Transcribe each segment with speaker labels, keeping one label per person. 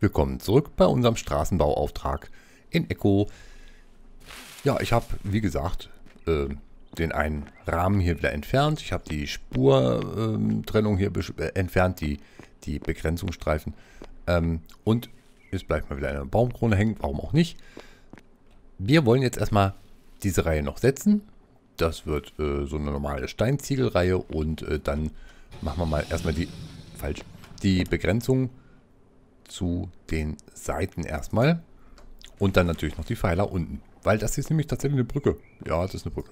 Speaker 1: Willkommen zurück bei unserem Straßenbauauftrag in Echo. Ja, ich habe, wie gesagt, äh, den einen Rahmen hier wieder entfernt. Ich habe die Spurtrennung ähm, hier äh, entfernt, die, die Begrenzungsstreifen. Ähm, und jetzt bleibt mal wieder eine Baumkrone hängen, warum auch nicht. Wir wollen jetzt erstmal diese Reihe noch setzen. Das wird äh, so eine normale Steinziegelreihe und äh, dann machen wir mal erstmal die, falsch, die Begrenzung zu den Seiten erstmal. Und dann natürlich noch die Pfeiler unten. Weil das ist nämlich tatsächlich eine Brücke. Ja, das ist eine Brücke.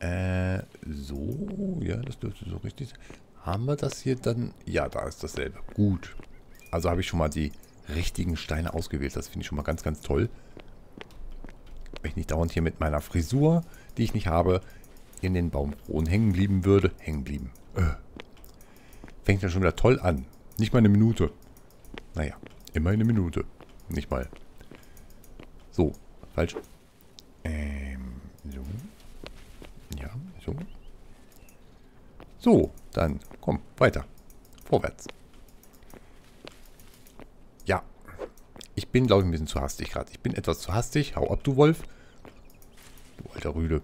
Speaker 1: Äh, so. Ja, das dürfte so richtig sein. Haben wir das hier dann? Ja, da ist dasselbe. Gut. Also habe ich schon mal die richtigen Steine ausgewählt. Das finde ich schon mal ganz, ganz toll. Wenn ich nicht dauernd hier mit meiner Frisur, die ich nicht habe, in den Baumkronen hängen blieben würde. Hängen blieben. Äh. Fängt ja schon wieder toll an. Nicht mal eine Minute. Naja, immer eine Minute. Nicht mal. So, falsch. Ähm, so. Ja, so. So, dann komm, weiter. Vorwärts. Ja. Ich bin, glaube ich, ein bisschen zu hastig gerade. Ich bin etwas zu hastig. Hau ab, du Wolf. Du alter Rüde.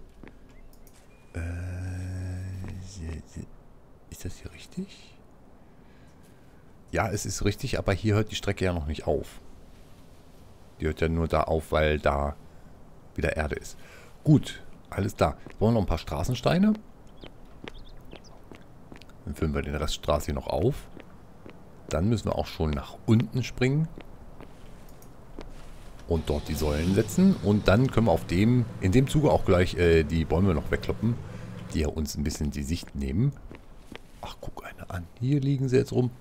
Speaker 1: Äh, ist das hier richtig? Ja, es ist richtig, aber hier hört die Strecke ja noch nicht auf. Die hört ja nur da auf, weil da wieder Erde ist. Gut, alles da. Wollen wir noch ein paar Straßensteine? Dann füllen wir den Reststraße hier noch auf. Dann müssen wir auch schon nach unten springen. Und dort die Säulen setzen. Und dann können wir auf dem, in dem Zuge auch gleich äh, die Bäume noch wegkloppen. Die ja uns ein bisschen die Sicht nehmen. Ach, guck eine an. Hier liegen sie jetzt rum.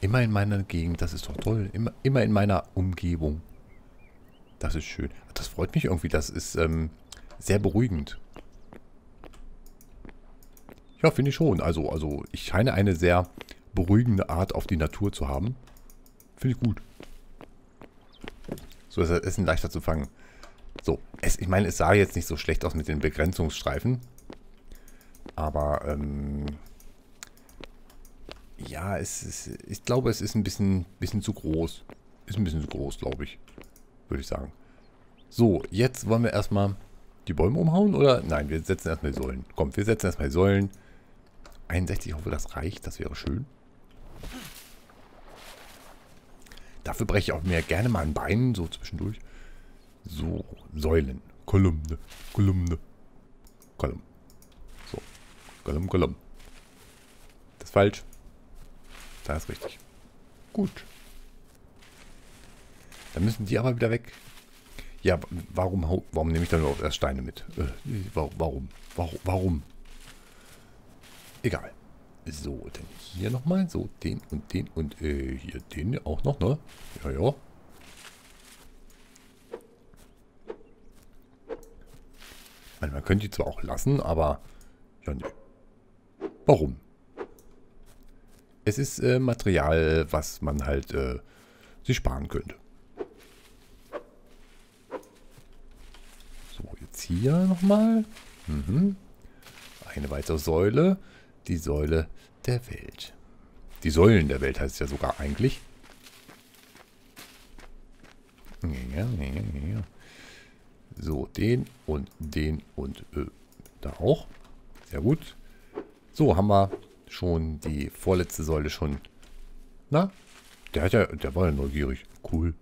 Speaker 1: Immer in meiner Gegend, das ist doch toll. Immer, immer in meiner Umgebung. Das ist schön. Das freut mich irgendwie, das ist ähm, sehr beruhigend. Ja, finde ich schon. Also, also ich scheine eine sehr beruhigende Art auf die Natur zu haben. Finde ich gut. So ist das Essen leichter zu fangen. So, es, ich meine, es sah jetzt nicht so schlecht aus mit den Begrenzungsstreifen. Aber, ähm, ja, es ist, ich glaube, es ist ein bisschen, bisschen zu groß. Ist ein bisschen zu groß, glaube ich. Würde ich sagen. So, jetzt wollen wir erstmal die Bäume umhauen, oder? Nein, wir setzen erstmal die Säulen. Komm, wir setzen erstmal die Säulen. 61, ich hoffe, das reicht. Das wäre schön. Dafür breche ich auch mir gerne mal ein Bein, so zwischendurch. So, Säulen. Kolumne, Kolumne, Kolumne. So, Kolumne, Kolumne. Das ist falsch. Da ist richtig. Gut. Dann müssen die aber wieder weg. Ja, warum, warum nehme ich dann noch erst Steine mit? Äh, warum? Warum? Warum? Egal. So, dann hier nochmal. So, den und den und äh, hier den auch noch, ne? Ja, ja. Man könnte die zwar auch lassen, aber ja, ne. Warum? Es ist äh, Material, was man halt äh, sich sparen könnte. So, jetzt hier nochmal. Mhm. Eine weitere Säule. Die Säule der Welt. Die Säulen der Welt heißt es ja sogar eigentlich. Ja, ja, ja. So, den und den und äh, da auch. Sehr gut. So, haben wir schon die vorletzte Säule schon. Na? Der hat ja, der war ja neugierig. Cool.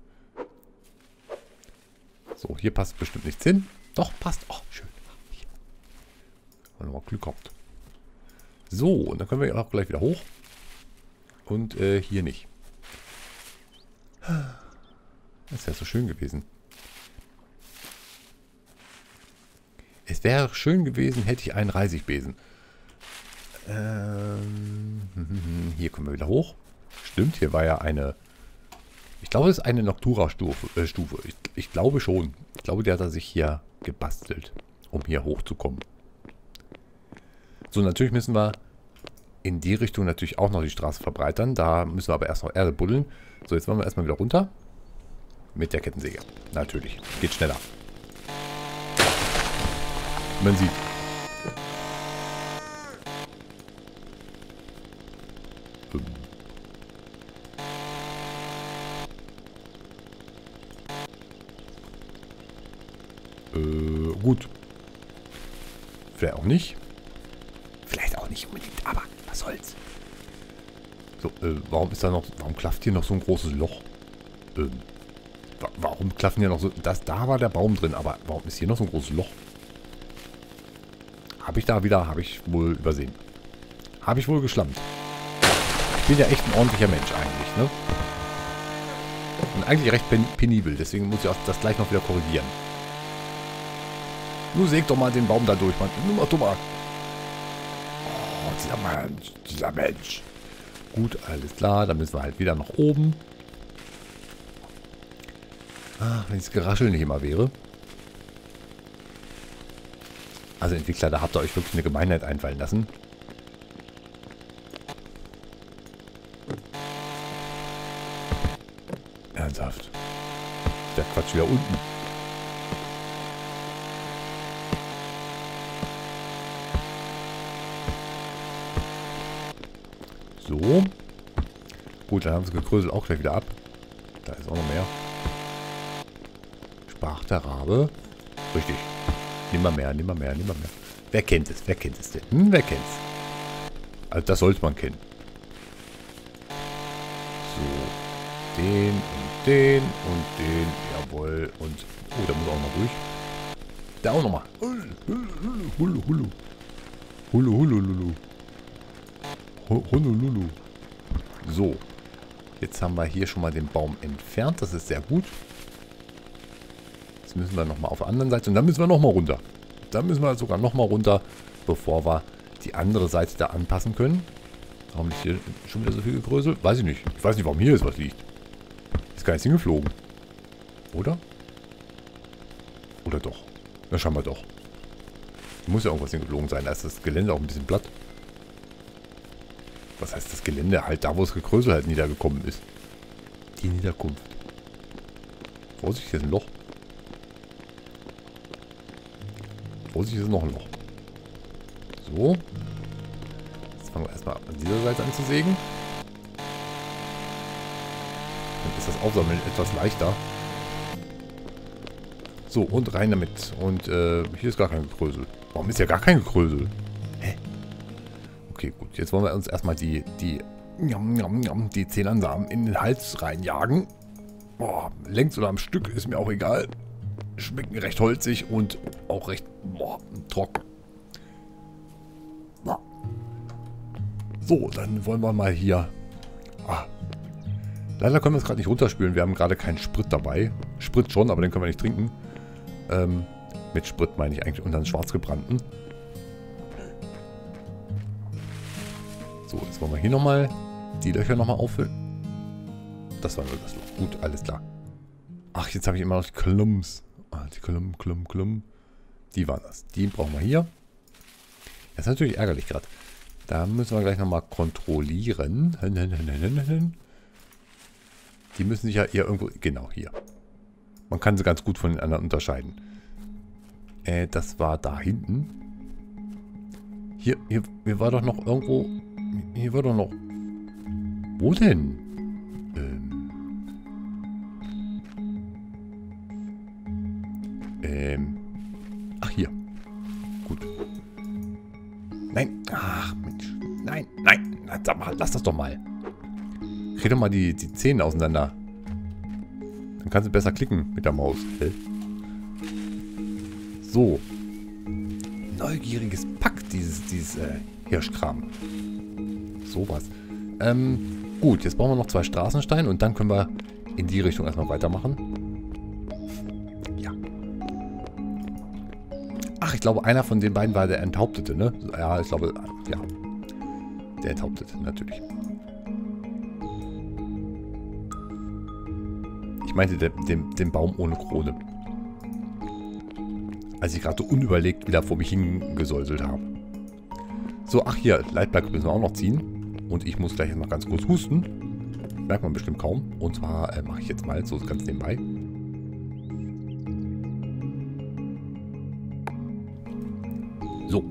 Speaker 1: So, hier passt bestimmt nichts hin. Doch, passt. Oh, schön. Haben wir Glück gehabt. So, und dann können wir auch gleich wieder hoch. Und äh, hier nicht. Das wäre so schön gewesen. Es wäre schön gewesen, hätte ich einen Reisigbesen. Ähm, hier kommen wir wieder hoch. Stimmt, hier war ja eine... Ich glaube, es ist eine Noctura-Stufe. Äh, Stufe. Ich, ich, glaube schon. Ich glaube, der hat er sich hier gebastelt, um hier hochzukommen. So, natürlich müssen wir in die Richtung natürlich auch noch die Straße verbreitern. Da müssen wir aber erst noch Erde buddeln. So, jetzt wollen wir erstmal wieder runter. Mit der Kettensäge. Natürlich. Geht schneller. Man sieht. Äh, gut. Vielleicht auch nicht. Vielleicht auch nicht unbedingt, aber was soll's. So, äh, warum ist da noch, warum klafft hier noch so ein großes Loch? Ähm, wa warum klaffen hier noch so, das, da war der Baum drin, aber warum ist hier noch so ein großes Loch? Habe ich da wieder, habe ich wohl übersehen. Habe ich wohl geschlammt. Ich bin ja echt ein ordentlicher Mensch eigentlich, ne? Und eigentlich recht penibel, deswegen muss ich auch das gleich noch wieder korrigieren. Nur säg doch mal den Baum da durch, Mann. Nur doch mal. Oh, dieser Mensch, dieser Mensch. Gut, alles klar, dann müssen wir halt wieder nach oben. Ah, wenn das Geraschel nicht immer wäre. Also Entwickler, da habt ihr euch wirklich eine Gemeinheit einfallen lassen. Ernsthaft. Der Quatsch wieder unten. So. Gut, dann haben sie gekröselt auch gleich wieder ab. Da ist auch noch mehr. Sprach der Rabe. Richtig. Nimmer mehr, nimmer mehr, nimmer mehr. Wer kennt es? Wer kennt es denn? Hm, wer kennt's? Also das sollte man kennen. So. Den und den und den. Jawohl. Und. Oh, da muss auch noch durch. Da auch nochmal. Hulu, hulu. Hulu, hulu, hulu. Honolulu. So. Jetzt haben wir hier schon mal den Baum entfernt. Das ist sehr gut. Jetzt müssen wir nochmal auf der anderen Seite. Und dann müssen wir nochmal runter. Dann müssen wir sogar nochmal runter, bevor wir die andere Seite da anpassen können. Warum ist hier schon wieder so viel gegrößelt? Weiß ich nicht. Ich weiß nicht, warum hier ist was liegt. Ist gar nichts hingeflogen. Oder? Oder doch? Na, schauen wir doch. Muss ja irgendwas hingeflogen sein. Da ist das Gelände auch ein bisschen platt was heißt das Gelände? Halt da, wo das Gekrösel halt niedergekommen ist. Die Niederkunft. Vorsicht, hier ist ein Loch. Vorsicht, hier ist noch ein Loch. So. Jetzt fangen wir erstmal an dieser Seite an zu sägen. Dann ist das Aufsammeln etwas leichter. So, und rein damit. Und äh, hier ist gar kein Gekrösel. Warum ist ja gar kein Gekrösel? Okay, gut. Jetzt wollen wir uns erstmal die, die, die Zählansamen in den Hals reinjagen. Boah, längs oder am Stück ist mir auch egal. Schmecken recht holzig und auch recht boah, trocken. So, dann wollen wir mal hier... Ah. Leider können wir es gerade nicht runterspülen. Wir haben gerade keinen Sprit dabei. Sprit schon, aber den können wir nicht trinken. Ähm, mit Sprit meine ich eigentlich unseren schwarzgebrannten. So, jetzt wollen wir hier nochmal die Löcher nochmal auffüllen. Das war nur das Loch. Gut, alles klar. Ach, jetzt habe ich immer noch die Klumps. Ah, die Klum, Klum, Klum. Die waren das. Die brauchen wir hier. Das ist natürlich ärgerlich gerade. Da müssen wir gleich nochmal kontrollieren. Die müssen sich ja hier irgendwo... Genau, hier. Man kann sie ganz gut von den anderen unterscheiden. Äh, das war da hinten. Hier, hier, hier war doch noch irgendwo hier war doch noch... Wo denn? Ähm... Ähm... Ach, hier. Gut. Nein. Ach, Mensch. Nein, nein. Sag mal, lass das doch mal. Dreh doch mal die, die Zähne auseinander. Dann kannst du besser klicken mit der Maus. So. Neugieriges Pack, dieses, dieses äh, Hirschkram sowas. Ähm, gut, jetzt brauchen wir noch zwei Straßensteine und dann können wir in die Richtung erstmal weitermachen. Ja. Ach, ich glaube, einer von den beiden war der Enthauptete, ne? Ja, ich glaube, ja. Der Enthauptete, natürlich. Ich meinte den, den, den Baum ohne Krone. Als ich gerade so unüberlegt wieder vor mich hingesäuselt habe. So, ach hier, Leitplanke müssen wir auch noch ziehen. Und ich muss gleich mal ganz kurz husten. Merkt man bestimmt kaum. Und zwar äh, mache ich jetzt mal so ganz nebenbei. So.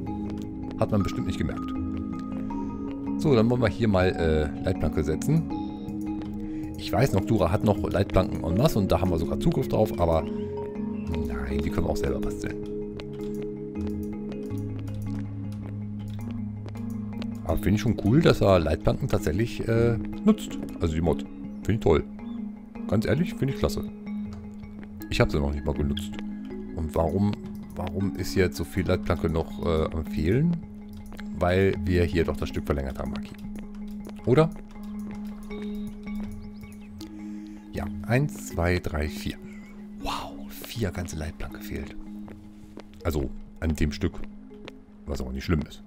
Speaker 1: Hat man bestimmt nicht gemerkt. So, dann wollen wir hier mal äh, Leitplanke setzen. Ich weiß noch, Dura hat noch Leitplanken en masse und da haben wir sogar Zugriff drauf, aber Nein, die können wir auch selber basteln. Aber finde ich schon cool, dass er Leitplanken tatsächlich äh, nutzt. Also die Mod. Finde ich toll. Ganz ehrlich, finde ich klasse. Ich habe sie noch nicht mal genutzt. Und warum, warum ist jetzt so viel Leitplanke noch äh, am Fehlen? Weil wir hier doch das Stück verlängert haben, Maki. Oder? Ja, 1, 2, 3, 4. Wow, vier ganze Leitplanke fehlt. Also an dem Stück. Was aber nicht schlimm ist.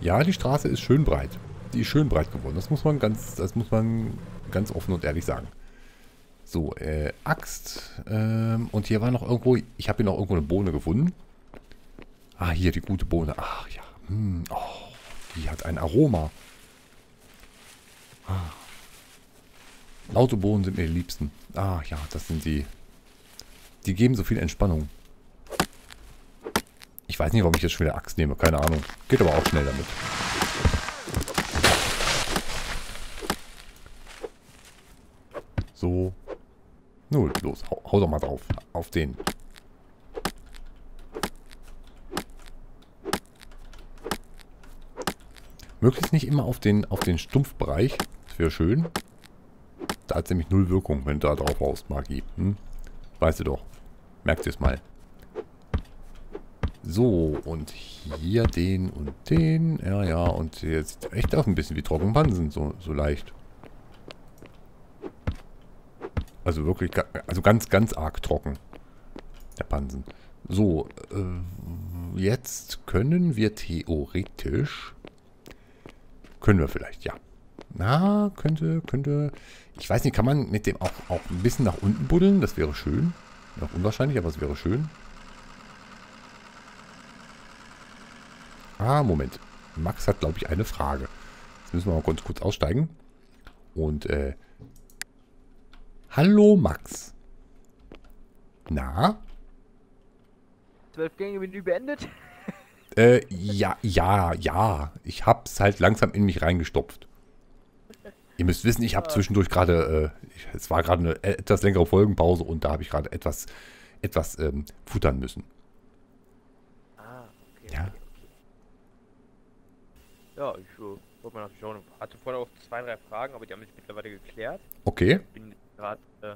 Speaker 1: Ja, die Straße ist schön breit. Die ist schön breit geworden. Das muss man ganz, das muss man ganz offen und ehrlich sagen. So, äh, Axt. Ähm, und hier war noch irgendwo, ich habe hier noch irgendwo eine Bohne gefunden. Ah, hier die gute Bohne. Ach ja. Hm, oh, die hat ein Aroma. Ah. Laute Bohnen sind mir die liebsten. Ah ja, das sind die. Die geben so viel Entspannung. Ich weiß nicht, warum ich jetzt schon wieder Axt nehme. Keine Ahnung. Geht aber auch schnell damit. So. Nun, los. Hau, hau doch mal drauf. Auf den. Möglichst nicht immer auf den, auf den Stumpfbereich. Das wäre schön. Da hat es nämlich null Wirkung, wenn du da drauf haust, Magie. Hm? Weißt du doch. Merkt ihr es mal. So, und hier den und den. Ja, ja, und jetzt echt auch ein bisschen wie Trockenpansen, so, so leicht. Also wirklich, also ganz, ganz arg trocken. Der Pansen. So, äh, jetzt können wir theoretisch... Können wir vielleicht, ja. Na, könnte, könnte... Ich weiß nicht, kann man mit dem auch, auch ein bisschen nach unten buddeln? Das wäre schön. Noch unwahrscheinlich, aber es wäre schön. Ah, Moment. Max hat, glaube ich, eine Frage. Jetzt müssen wir mal ganz kurz aussteigen. Und, äh... Hallo, Max. Na?
Speaker 2: Zwölf Gänge Menü beendet?
Speaker 1: Äh, ja, ja, ja. Ich hab's halt langsam in mich reingestopft. Ihr müsst wissen, ich habe zwischendurch gerade, äh, es war gerade eine etwas längere Folgenpause und da habe ich gerade etwas, etwas ähm, futtern müssen.
Speaker 2: Ah, okay.
Speaker 1: Ja.
Speaker 2: Ja, ich äh, wollte mal nachschauen. Hatte vorher auch zwei, drei Fragen, aber die haben sich mittlerweile geklärt.
Speaker 1: Okay.
Speaker 2: Ich bin gerade äh,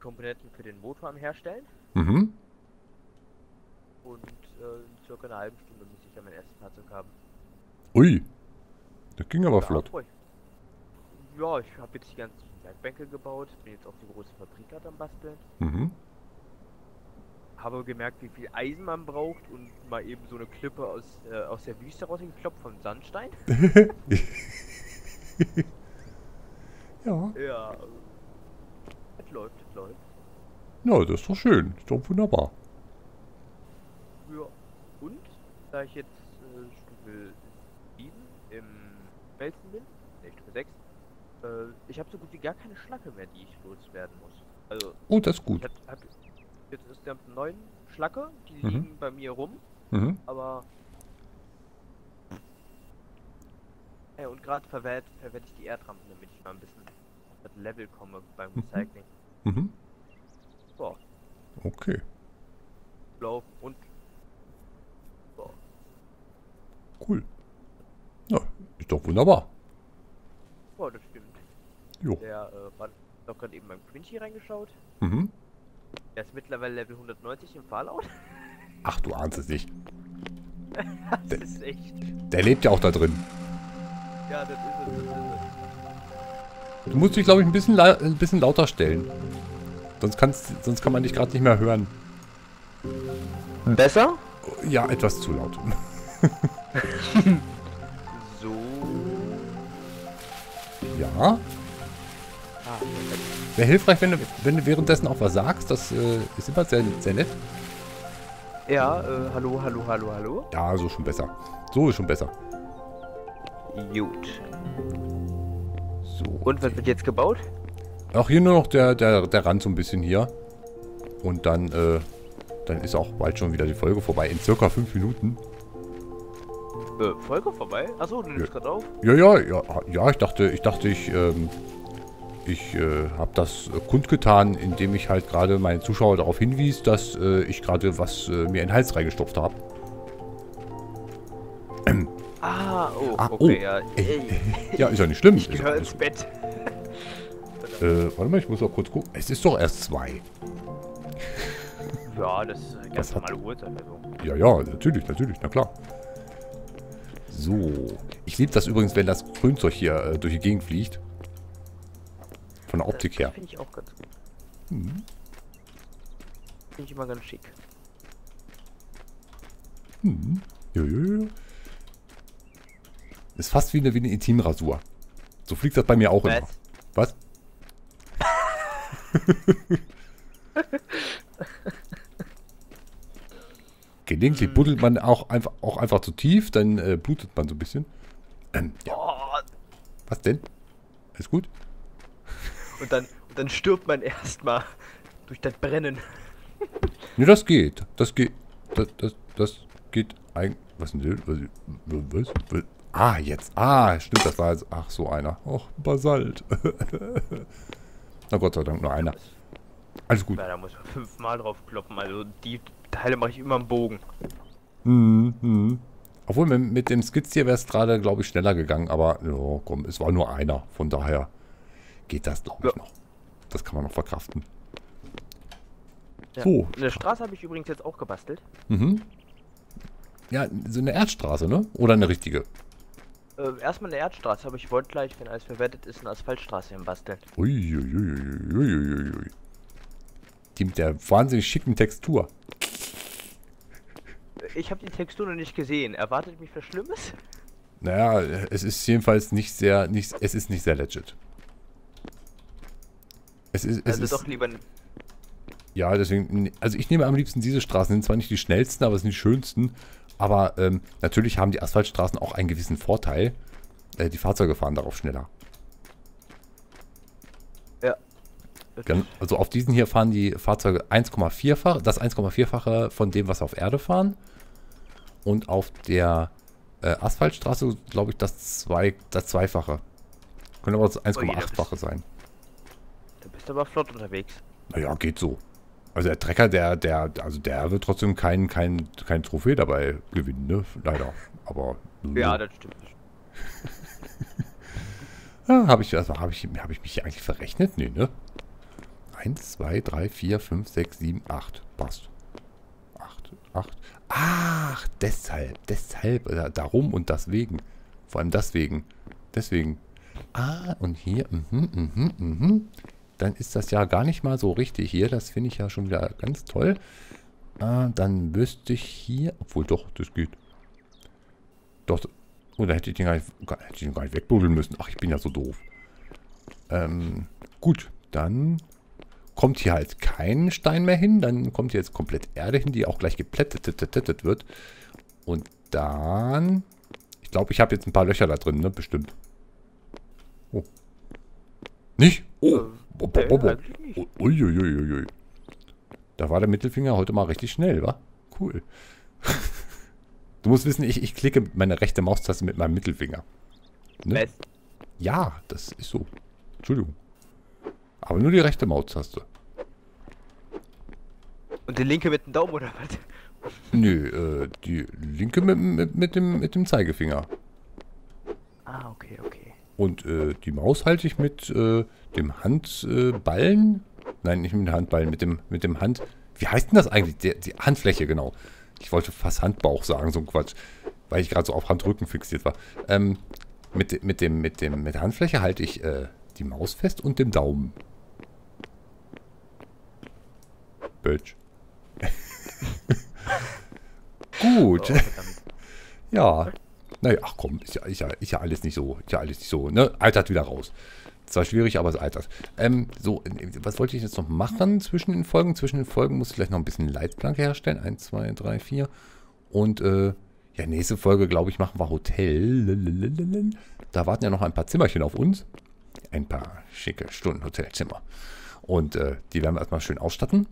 Speaker 2: Komponenten für den Motor am Herstellen
Speaker 1: Mhm.
Speaker 2: und äh, in circa einer halben Stunde müsste ich dann mein erstes Fahrzeug haben.
Speaker 1: Ui. Das ging aber
Speaker 2: Da
Speaker 1: flott.
Speaker 2: ich- Ja, ich habe jetzt die ganzen Werkbänke gebaut, bin jetzt auf die große Fabrik gerade am Basteln.
Speaker 1: Mhm.
Speaker 2: Habe gemerkt, wie viel Eisen man braucht und mal eben so eine Klippe aus, äh, aus der Wüste rausgeklopft von Sandstein.
Speaker 1: ja.
Speaker 2: Ja, es läuft, es läuft.
Speaker 1: Ja, das ist doch schön. Ist doch wunderbar.
Speaker 2: Ja. Und, da ich jetzt äh, Stufe 7 im Felsen bin, ne, Stufe 6, äh, ich habe so gut wie gar keine Schlacke mehr, die ich loswerden muss. Also,
Speaker 1: Oh, das ist
Speaker 2: ich
Speaker 1: gut.
Speaker 2: hab, hab jetzt ist der neun Schlacke, die
Speaker 1: Mhm.
Speaker 2: liegen bei mir rum,
Speaker 1: Mhm.
Speaker 2: aber. Ja, und gerade verwerte verwert ich die Erdrampen, damit ich mal ein bisschen auf das Level komme beim
Speaker 1: Mhm.
Speaker 2: Recycling.
Speaker 1: Mhm.
Speaker 2: Boah,
Speaker 1: Okay.
Speaker 2: laufen und. Boah.
Speaker 1: Cool. Ja, ist doch wunderbar.
Speaker 2: Boah, das stimmt.
Speaker 1: Jo.
Speaker 2: Der äh, war doch gerade eben beim Quincy reingeschaut.
Speaker 1: Mhm.
Speaker 2: Der ist mittlerweile Level 190 im Fallout.
Speaker 1: Ach, du ahnst es nicht.
Speaker 2: das
Speaker 1: Der-
Speaker 2: ist echt.
Speaker 1: Der lebt ja auch da drin.
Speaker 2: Ja, das ist es, das ist es.
Speaker 1: Du musst dich, glaube ich, ein bisschen, ein bisschen lauter stellen. Sonst, kannst, sonst kann man dich gerade nicht mehr hören.
Speaker 2: Besser?
Speaker 1: Ja, etwas zu laut.
Speaker 2: So.
Speaker 1: Ja.
Speaker 2: Ah,
Speaker 1: Wäre hilfreich, wenn du, wenn du währenddessen auch was sagst. Das äh, ist immer sehr, sehr nett.
Speaker 2: ja, äh, hallo, hallo, hallo, hallo.
Speaker 1: Ja, so schon besser. So ist schon besser.
Speaker 2: Gut.
Speaker 1: So.
Speaker 2: Und was wird jetzt gebaut?
Speaker 1: Auch hier nur noch der, der, der Rand so ein bisschen hier. Und dann, äh, dann ist auch bald schon wieder die Folge vorbei. In circa fünf Minuten.
Speaker 2: Äh, Folge vorbei? Achso, du nimmst
Speaker 1: Ja.
Speaker 2: gerade auf?
Speaker 1: Ja, ja, ja, ja, ich dachte, ich dachte, ich, ähm, ich äh, habe das kundgetan, indem ich halt gerade meine Zuschauer darauf hinwies, dass äh, ich gerade was äh, mir in den Hals reingestopft habe.
Speaker 2: Ah, oh,
Speaker 1: Ah,
Speaker 2: okay,
Speaker 1: oh.
Speaker 2: ja. Ey,
Speaker 1: Ja, ist ja nicht schlimm.
Speaker 2: ich gehöre ins Bett.
Speaker 1: Äh, warte mal, ich muss auch kurz gucken. Es ist doch erst zwei.
Speaker 2: Ja, das ist eine ganz normale Uhrzeit. Also.
Speaker 1: Ja, ja, natürlich, natürlich, na klar. So. Ich liebe das übrigens, wenn das Grünzeug hier äh, durch die Gegend fliegt. Von der Optik her.
Speaker 2: finde ich auch ganz gut.
Speaker 1: Mhm.
Speaker 2: Finde ich immer ganz schick.
Speaker 1: Mhm. Ja, ja, ja. Ist fast wie eine, wie eine Intimrasur. So fliegt das bei mir auch immer.
Speaker 2: Was?
Speaker 1: Was? Gelegentlich buddelt man auch einfach, auch einfach zu tief, dann äh, blutet man so ein bisschen. Ähm, ja,
Speaker 2: Oh,
Speaker 1: was denn? Alles gut?
Speaker 2: Und dann, und dann stirbt man erstmal durch das Brennen.
Speaker 1: Ne, das geht. Das geht. Das, das, das geht eigentlich. Was denn? Was, was, was? Ah, jetzt. Ah, stimmt, das war jetzt. Ach, so einer. Och, Basalt. Na Gott sei Dank nur einer. Alles gut.
Speaker 2: Ja, da muss man fünfmal drauf kloppen. Also die Teile mache ich immer im Bogen.
Speaker 1: Mhm, mhm. Obwohl, mit, mit dem Skizz hier wäre es gerade, glaube ich, schneller gegangen. Aber, ja, komm, es war nur einer. Von daher geht das, glaube ich,
Speaker 2: Ja.
Speaker 1: noch. Das kann man noch verkraften.
Speaker 2: Ja.
Speaker 1: So.
Speaker 2: Eine Straße habe ich übrigens jetzt auch gebastelt.
Speaker 1: Mhm. Ja, so eine Erdstraße, ne? Oder eine richtige?
Speaker 2: Äh, erstmal eine Erdstraße, aber ich wollte gleich, wenn alles verwertet ist, eine Asphaltstraße hinbasteln.
Speaker 1: Uiuiuiuiuiui. Die mit der wahnsinnig schicken Textur.
Speaker 2: Ich habe die Textur noch nicht gesehen. Erwartet mich was Schlimmes?
Speaker 1: Naja, es ist jedenfalls nicht sehr, nicht, es ist nicht sehr legit. Es ist, es
Speaker 2: Also
Speaker 1: ist,
Speaker 2: doch lieber.
Speaker 1: ja, deswegen, also ich nehme am liebsten diese Straßen, sind zwar nicht die schnellsten, aber es sind die schönsten. Aber ähm, natürlich haben die Asphaltstraßen auch einen gewissen Vorteil. Äh, die Fahrzeuge fahren darauf schneller. Gan- Also auf diesen hier fahren die Fahrzeuge 1,4-fach, das 1,4-fache von dem, was auf Erde fahren. Und auf der äh, Asphaltstraße, glaube ich, das, zwei, das Zweifache. Könnte aber das 1,8-fache sein.
Speaker 2: Bist aber flott unterwegs.
Speaker 1: Naja, geht so. Also der Trecker, der, der, also der wird trotzdem kein, kein, kein Trophäe dabei gewinnen, ne? Leider. Aber.
Speaker 2: Ja, das stimmt.
Speaker 1: Ja, habe ich, also, hab ich, hab ich mich hier eigentlich verrechnet? Nee, ne? 1, 2, 3, 4, 5, 6, 7, 8. Passt. 8, 8. Ach, deshalb, deshalb, äh, darum und deswegen. Vor allem deswegen. Deswegen. Ah, und hier, mhm, mhm, mhm. Dann ist das ja gar nicht mal so richtig hier. Das finde ich ja schon wieder ganz toll. Ah, dann müsste ich hier, obwohl doch, das geht. Doch, oder hätte ich den gar nicht, hätte ich den gar nicht wegbuddeln müssen. Ach, ich bin ja so doof. Ähm, gut, dann kommt hier halt kein Stein mehr hin. Dann kommt hier jetzt komplett Erde hin, die auch gleich geplättet wird. Und dann... Ich glaube, ich habe jetzt ein paar Löcher da drin, ne? Bestimmt. Oh. Nicht? Oh. Uiuiuiui. Da war der Mittelfinger heute mal richtig schnell, wa? Cool. Du musst wissen, ich, ich klicke meine rechte Maustaste mit meinem Mittelfinger. Ne? Ja, das ist so. Entschuldigung. Aber nur die rechte Maustaste.
Speaker 2: Und die linke mit dem Daumen oder was?
Speaker 1: Nö, äh, die linke mit, mit, mit, dem, mit dem Zeigefinger.
Speaker 2: Ah, okay, okay.
Speaker 1: Und äh, die Maus halte ich mit äh, dem Handballen. Ballen. Nein, nicht mit dem Handballen, mit dem, mit dem Hand. Wie heißt denn das eigentlich? Die, die Handfläche, genau. Ich wollte fast Handbauch sagen, so ein Quatsch. Weil ich gerade so auf Handrücken fixiert war. Ähm, mit, mit, dem, mit, dem, mit der Handfläche halte ich äh, die Maus fest und den Daumen. Bitch. Gut.
Speaker 2: Oh.
Speaker 1: Ja. Naja, ach komm, ist ja, ist, ja, ist ja alles nicht so. Ist ja alles nicht so. Ne? Altert wieder raus. Zwar schwierig, aber es altert. Ähm, so, was wollte ich jetzt noch machen zwischen den Folgen? Zwischen den Folgen muss ich gleich noch ein bisschen Leitplanke herstellen. Eins, zwei, drei, vier. Und äh, ja, nächste Folge, glaube ich, machen wir Hotel. Da warten ja noch ein paar Zimmerchen auf uns. Ein paar schicke Stunden Hotelzimmer. Und äh, die werden wir erstmal schön ausstatten.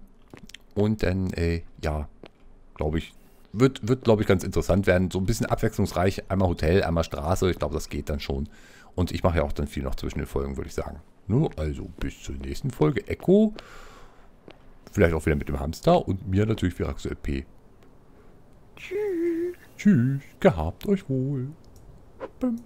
Speaker 1: Und dann, äh, ja, glaube ich, wird, wird glaube ich, ganz interessant werden. So ein bisschen abwechslungsreich. Einmal Hotel, einmal Straße. Ich glaube, das geht dann schon. Und ich mache ja auch dann viel noch zwischen den Folgen, würde ich sagen. Nur also bis zur nächsten Folge. Echo. Vielleicht auch wieder mit dem Hamster und mir natürlich Viraxo P. Tschüss. Tschüss. Gehabt euch wohl. Bim.